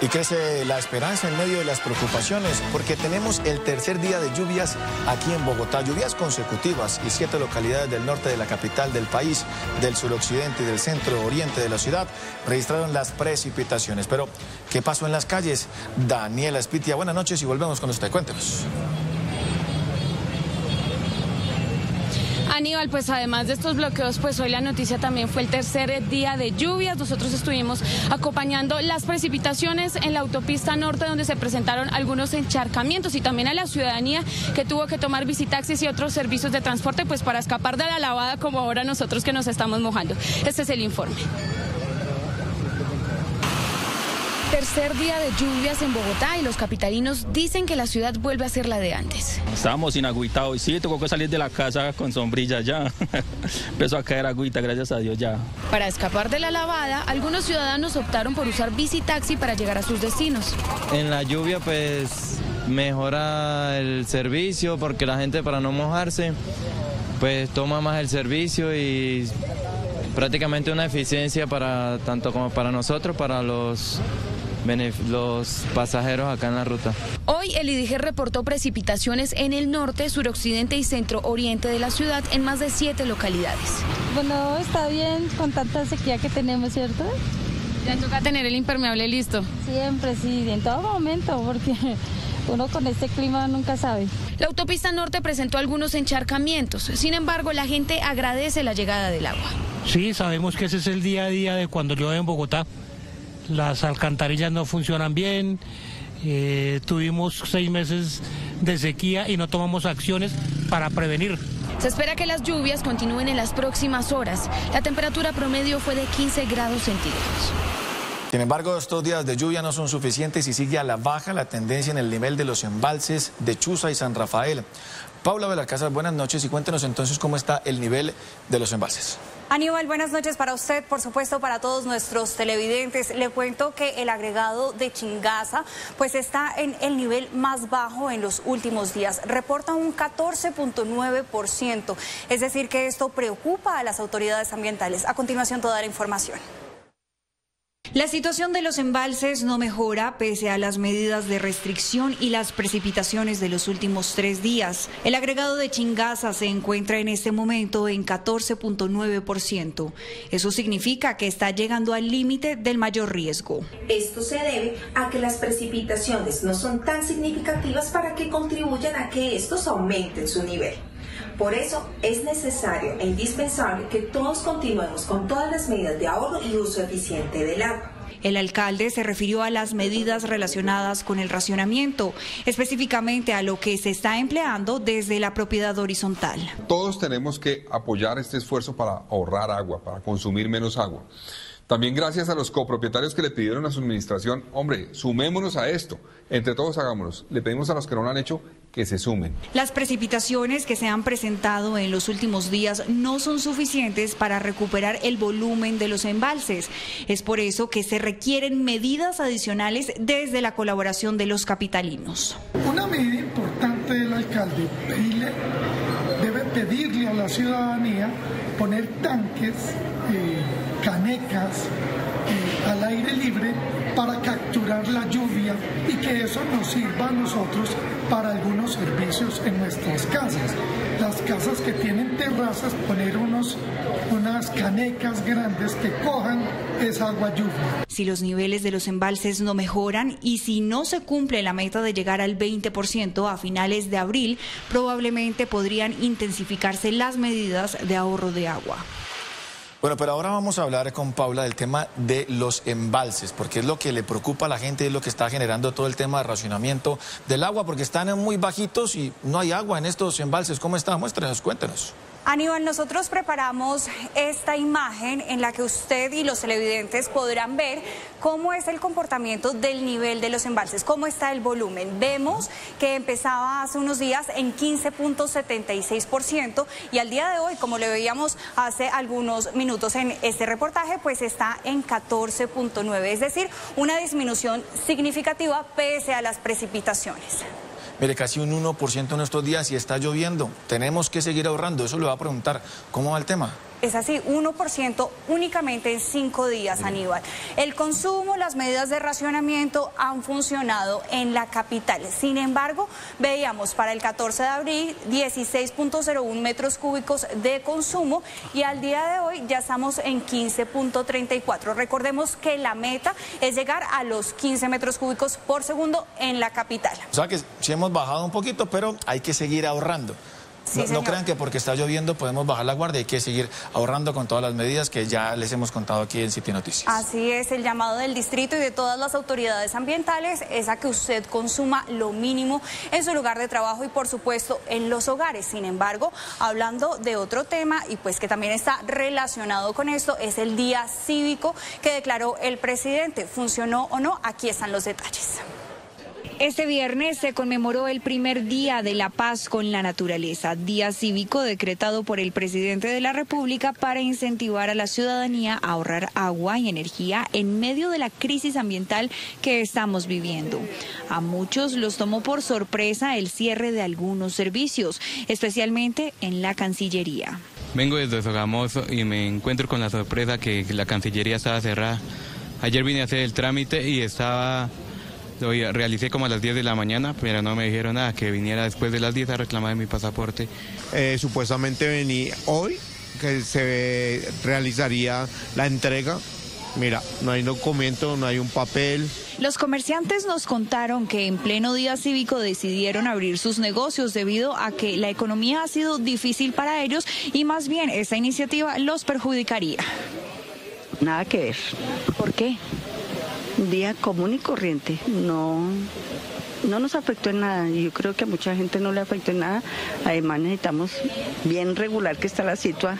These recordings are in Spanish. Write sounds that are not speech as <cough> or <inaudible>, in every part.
Y crece la esperanza en medio de las preocupaciones porque tenemos el tercer día de lluvias aquí en Bogotá, lluvias consecutivas y siete localidades del norte de la capital del país, del suroccidente y del centro oriente de la ciudad registraron las precipitaciones. Pero, ¿qué pasó en las calles? Daniela Espitia, buenas noches y volvemos con usted. Cuéntenos. Aníbal, pues además de estos bloqueos, pues hoy la noticia también fue el tercer día de lluvias. Nosotros estuvimos acompañando las precipitaciones en la autopista norte donde se presentaron algunos encharcamientos y también a la ciudadanía que tuvo que tomar visitaxis y otros servicios de transporte pues para escapar de la lavada como ahora nosotros que nos estamos mojando. Este es el informe. Tercer día de lluvias en Bogotá y los capitalinos dicen que la ciudad vuelve a ser la de antes. Estábamos sin agüita hoy, sí, tocó que salir de la casa con sombrilla ya. <laughs> Empezó a caer agüita, gracias a Dios ya. Para escapar de la lavada, algunos ciudadanos optaron por usar bici taxi para llegar a sus destinos. En la lluvia pues mejora el servicio porque la gente para no mojarse pues toma más el servicio y prácticamente una eficiencia para tanto como para nosotros, para los los pasajeros acá en la ruta. Hoy el IDG reportó precipitaciones en el norte, suroccidente y centro oriente de la ciudad en más de siete localidades. Bueno, está bien con tanta sequía que tenemos, ¿cierto? Ya toca tener el impermeable listo. Siempre, sí, en todo momento, porque uno con este clima nunca sabe. La autopista norte presentó algunos encharcamientos, sin embargo la gente agradece la llegada del agua. Sí, sabemos que ese es el día a día de cuando llueve en Bogotá las alcantarillas no funcionan bien, eh, tuvimos seis meses de sequía y no tomamos acciones para prevenir. Se espera que las lluvias continúen en las próximas horas. La temperatura promedio fue de 15 grados centígrados. Sin embargo, estos días de lluvia no son suficientes y sigue a la baja la tendencia en el nivel de los embalses de Chuza y San Rafael. Paula Belarcázar, buenas noches y cuéntenos entonces cómo está el nivel de los embalses. Aníbal, buenas noches para usted, por supuesto para todos nuestros televidentes. Le cuento que el agregado de Chingaza pues está en el nivel más bajo en los últimos días. Reporta un 14.9%, es decir que esto preocupa a las autoridades ambientales. A continuación toda la información. La situación de los embalses no mejora pese a las medidas de restricción y las precipitaciones de los últimos tres días. El agregado de Chingaza se encuentra en este momento en 14.9%. Eso significa que está llegando al límite del mayor riesgo. Esto se debe a que las precipitaciones no son tan significativas para que contribuyan a que estos aumenten su nivel. Por eso es necesario e indispensable que todos continuemos con todas las medidas de ahorro y uso eficiente del agua. El alcalde se refirió a las medidas relacionadas con el racionamiento, específicamente a lo que se está empleando desde la propiedad horizontal. Todos tenemos que apoyar este esfuerzo para ahorrar agua, para consumir menos agua. También gracias a los copropietarios que le pidieron a su administración, hombre, sumémonos a esto, entre todos hagámonos. Le pedimos a los que no lo han hecho que se sumen. Las precipitaciones que se han presentado en los últimos días no son suficientes para recuperar el volumen de los embalses. Es por eso que se requieren medidas adicionales desde la colaboración de los capitalinos. Una medida importante del alcalde debe pedirle a la ciudadanía poner tanques. Eh, canecas eh, al aire libre para capturar la lluvia y que eso nos sirva a nosotros para algunos servicios en nuestras casas. Las casas que tienen terrazas, poner unos, unas canecas grandes que cojan esa agua lluvia. Si los niveles de los embalses no mejoran y si no se cumple la meta de llegar al 20% a finales de abril, probablemente podrían intensificarse las medidas de ahorro de agua. Bueno, pero ahora vamos a hablar con Paula del tema de los embalses, porque es lo que le preocupa a la gente, es lo que está generando todo el tema de racionamiento del agua, porque están muy bajitos y no hay agua en estos embalses. ¿Cómo está? Muéstrenos, cuéntenos. Aníbal, nosotros preparamos esta imagen en la que usted y los televidentes podrán ver cómo es el comportamiento del nivel de los embalses, cómo está el volumen. Vemos que empezaba hace unos días en 15.76% y al día de hoy, como le veíamos hace algunos minutos en este reportaje, pues está en 14.9, es decir, una disminución significativa pese a las precipitaciones. Mire, casi un 1% en estos días y está lloviendo. Tenemos que seguir ahorrando. Eso le va a preguntar, ¿cómo va el tema? Es así, 1% únicamente en cinco días, Aníbal. El consumo, las medidas de racionamiento han funcionado en la capital. Sin embargo, veíamos para el 14 de abril 16.01 metros cúbicos de consumo y al día de hoy ya estamos en 15.34. Recordemos que la meta es llegar a los 15 metros cúbicos por segundo en la capital. O sea que sí hemos bajado un poquito, pero hay que seguir ahorrando no, crean que porque está lloviendo podemos bajar la guardia, hay que seguir ahorrando con todas las medidas que ya les hemos contado aquí en City Noticias. Así es, el llamado del distrito y de todas las autoridades ambientales es a que usted consuma lo mínimo en su lugar de trabajo y por supuesto en los hogares. Sin embargo, hablando de otro tema y pues que también está relacionado con esto, es el día cívico que declaró el presidente. ¿Funcionó o no? Aquí están los detalles. Este viernes se conmemoró el primer día de la paz con la naturaleza, día cívico decretado por el presidente de la República para incentivar a la ciudadanía a ahorrar agua y energía en medio de la crisis ambiental que estamos viviendo. A muchos los tomó por sorpresa el cierre de algunos servicios, especialmente en la Cancillería. Vengo desde Sogamoso y me encuentro con la sorpresa que la Cancillería estaba cerrada. Ayer vine a hacer el trámite y estaba lo realicé como a las 10 de la mañana, pero no me dijeron nada, que viniera después de las 10 a reclamar mi pasaporte. Eh, supuestamente vení hoy, que se realizaría la entrega. Mira, no hay documento, no hay un papel. Los comerciantes nos contaron que en pleno día cívico decidieron abrir sus negocios debido a que la economía ha sido difícil para ellos y más bien esta iniciativa los perjudicaría. Nada que ver. ¿Por qué? Un día común y corriente. No, no nos afectó en nada. Yo creo que a mucha gente no le afectó en nada. Además necesitamos bien regular que está la situación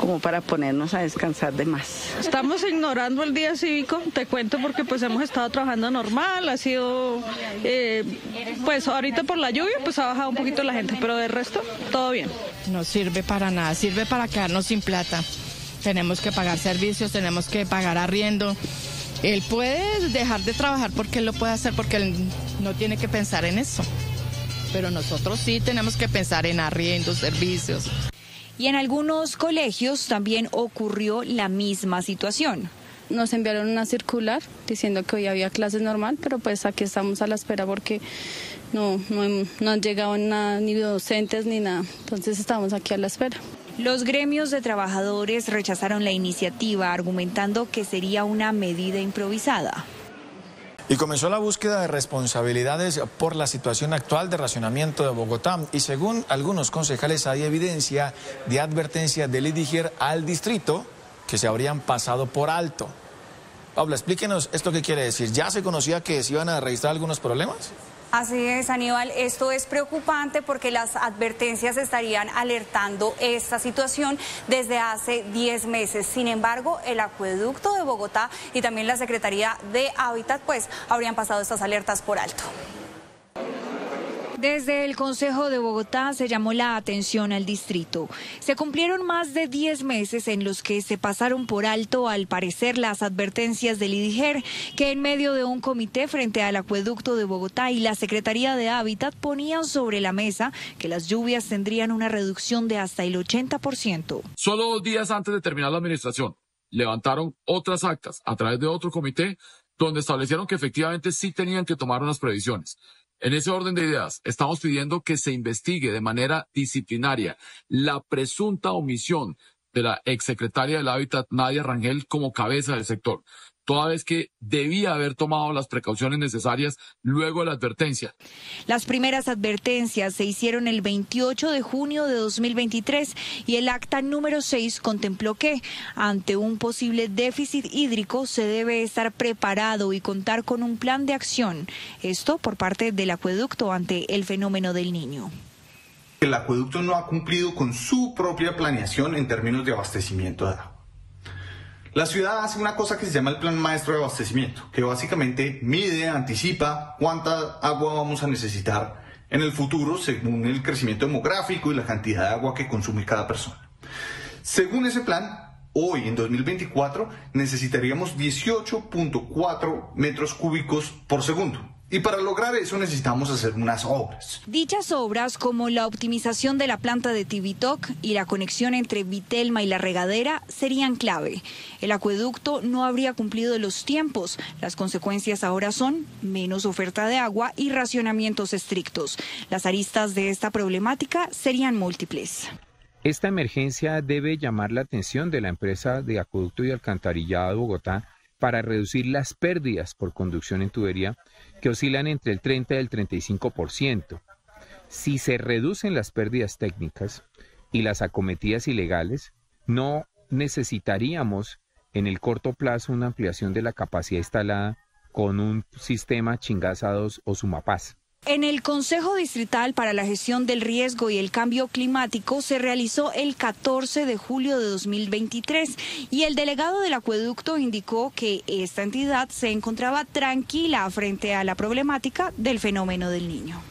como para ponernos a descansar de más. Estamos ignorando el día cívico, te cuento porque pues hemos estado trabajando normal, ha sido, eh, pues ahorita por la lluvia pues ha bajado un poquito la gente, pero de resto todo bien. No sirve para nada, sirve para quedarnos sin plata. Tenemos que pagar servicios, tenemos que pagar arriendo. Él puede dejar de trabajar porque él lo puede hacer, porque él no tiene que pensar en eso. Pero nosotros sí tenemos que pensar en arriendos, servicios. Y en algunos colegios también ocurrió la misma situación. Nos enviaron una circular diciendo que hoy había clases normal, pero pues aquí estamos a la espera porque no, no, no han llegado nada, ni docentes ni nada. Entonces estamos aquí a la espera. Los gremios de trabajadores rechazaron la iniciativa argumentando que sería una medida improvisada. Y comenzó la búsqueda de responsabilidades por la situación actual de racionamiento de Bogotá. Y según algunos concejales hay evidencia de advertencia del IDIGER al distrito que se habrían pasado por alto. Pablo, explíquenos esto qué quiere decir. ¿Ya se conocía que se iban a registrar algunos problemas? Así es, Aníbal. Esto es preocupante porque las advertencias estarían alertando esta situación desde hace 10 meses. Sin embargo, el acueducto de Bogotá y también la Secretaría de Hábitat pues habrían pasado estas alertas por alto. Desde el Consejo de Bogotá se llamó la atención al distrito. Se cumplieron más de 10 meses en los que se pasaron por alto, al parecer, las advertencias del IDIGER, que en medio de un comité frente al acueducto de Bogotá y la Secretaría de Hábitat ponían sobre la mesa que las lluvias tendrían una reducción de hasta el 80%. Solo dos días antes de terminar la administración, levantaron otras actas a través de otro comité donde establecieron que efectivamente sí tenían que tomar unas previsiones. En ese orden de ideas, estamos pidiendo que se investigue de manera disciplinaria la presunta omisión de la exsecretaria del Hábitat, Nadia Rangel, como cabeza del sector toda vez que debía haber tomado las precauciones necesarias luego de la advertencia. Las primeras advertencias se hicieron el 28 de junio de 2023 y el acta número 6 contempló que ante un posible déficit hídrico se debe estar preparado y contar con un plan de acción. Esto por parte del acueducto ante el fenómeno del niño. El acueducto no ha cumplido con su propia planeación en términos de abastecimiento de agua. La ciudad hace una cosa que se llama el Plan Maestro de Abastecimiento, que básicamente mide, anticipa cuánta agua vamos a necesitar en el futuro según el crecimiento demográfico y la cantidad de agua que consume cada persona. Según ese plan, hoy en 2024 necesitaríamos 18.4 metros cúbicos por segundo. Y para lograr eso necesitamos hacer unas obras. Dichas obras, como la optimización de la planta de Tibitoc y la conexión entre Vitelma y la regadera, serían clave. El acueducto no habría cumplido los tiempos. Las consecuencias ahora son menos oferta de agua y racionamientos estrictos. Las aristas de esta problemática serían múltiples. Esta emergencia debe llamar la atención de la empresa de acueducto y alcantarillado de Bogotá para reducir las pérdidas por conducción en tubería que oscilan entre el 30 y el 35%. Si se reducen las pérdidas técnicas y las acometidas ilegales, no necesitaríamos en el corto plazo una ampliación de la capacidad instalada con un sistema Chingaza 2 o Sumapaz. En el Consejo Distrital para la Gestión del Riesgo y el Cambio Climático se realizó el 14 de julio de 2023 y el delegado del acueducto indicó que esta entidad se encontraba tranquila frente a la problemática del fenómeno del niño.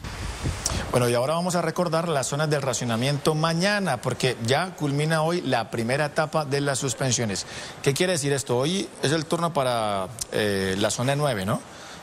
Bueno, y ahora vamos a recordar las zonas del racionamiento mañana, porque ya culmina hoy la primera etapa de las suspensiones. ¿Qué quiere decir esto? Hoy es el turno para eh, la zona 9, ¿no?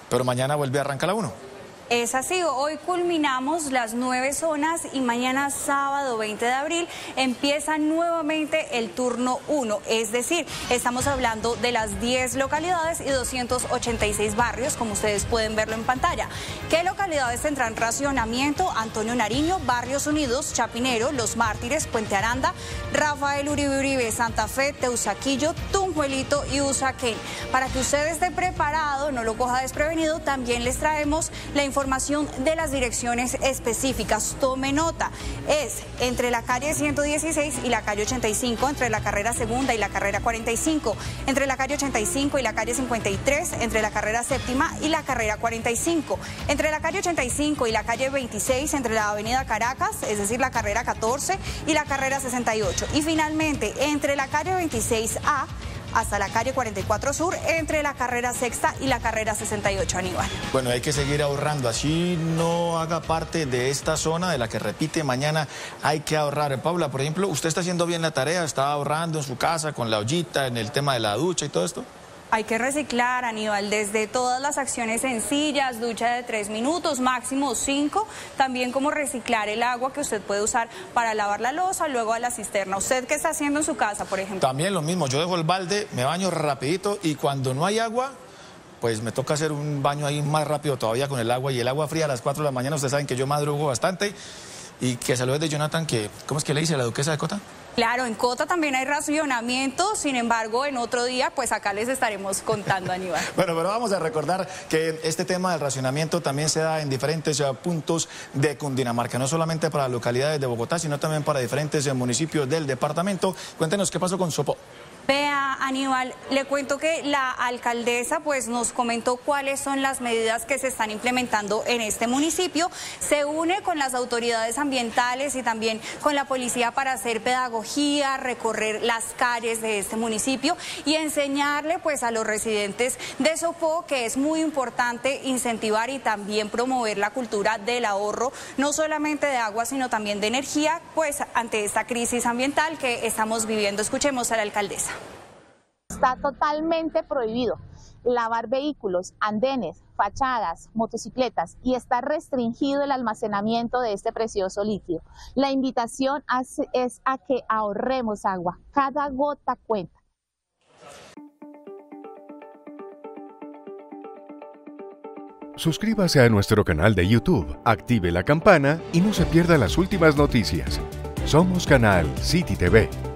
Pero mañana vuelve a arrancar la 1. Es así, hoy culminamos las nueve zonas y mañana sábado 20 de abril empieza nuevamente el turno 1, es decir, estamos hablando de las 10 localidades y 286 barrios, como ustedes pueden verlo en pantalla. ¿Qué localidades tendrán racionamiento? Antonio Nariño, Barrios Unidos, Chapinero, Los Mártires, Puente Aranda, Rafael Uribe Uribe, Santa Fe, Teusaquillo, Tunjuelito y Usaquén. Para que usted esté preparado, no lo coja desprevenido, también les traemos la información información de las direcciones específicas. Tome nota, es entre la calle 116 y la calle 85, entre la carrera segunda y la carrera 45, entre la calle 85 y la calle 53, entre la carrera séptima y la carrera 45, entre la calle 85 y la calle 26, entre la avenida Caracas, es decir, la carrera 14 y la carrera 68. Y finalmente, entre la calle 26A hasta la calle 44 Sur, entre la carrera sexta y la carrera 68, Aníbal. Bueno, hay que seguir ahorrando, así no haga parte de esta zona de la que repite mañana, hay que ahorrar. Paula, por ejemplo, ¿usted está haciendo bien la tarea? ¿Está ahorrando en su casa con la ollita, en el tema de la ducha y todo esto? Hay que reciclar, Aníbal, desde todas las acciones sencillas, ducha de tres minutos, máximo cinco, también como reciclar el agua que usted puede usar para lavar la losa, luego a la cisterna. ¿Usted qué está haciendo en su casa, por ejemplo? También lo mismo, yo dejo el balde, me baño rapidito y cuando no hay agua, pues me toca hacer un baño ahí más rápido todavía con el agua y el agua fría a las 4 de la mañana, ustedes saben que yo madrugo bastante y que saludos de Jonathan, que, ¿cómo es que le dice la duquesa de Cota? Claro, en Cota también hay racionamiento, sin embargo, en otro día, pues acá les estaremos contando, Aníbal. <laughs> bueno, pero vamos a recordar que este tema del racionamiento también se da en diferentes eh, puntos de Cundinamarca, no solamente para localidades de Bogotá, sino también para diferentes eh, municipios del departamento. Cuéntenos qué pasó con Sopo. Vea, Aníbal, le cuento que la alcaldesa pues nos comentó cuáles son las medidas que se están implementando en este municipio. Se une con las autoridades ambientales y también con la policía para hacer pedagogía, recorrer las calles de este municipio y enseñarle pues a los residentes de Sopó que es muy importante incentivar y también promover la cultura del ahorro, no solamente de agua, sino también de energía, pues ante esta crisis ambiental que estamos viviendo. Escuchemos a la alcaldesa está totalmente prohibido lavar vehículos, andenes, fachadas, motocicletas y está restringido el almacenamiento de este precioso líquido. La invitación es a que ahorremos agua, cada gota cuenta. Suscríbase a nuestro canal de YouTube, active la campana y no se pierda las últimas noticias. Somos Canal City TV.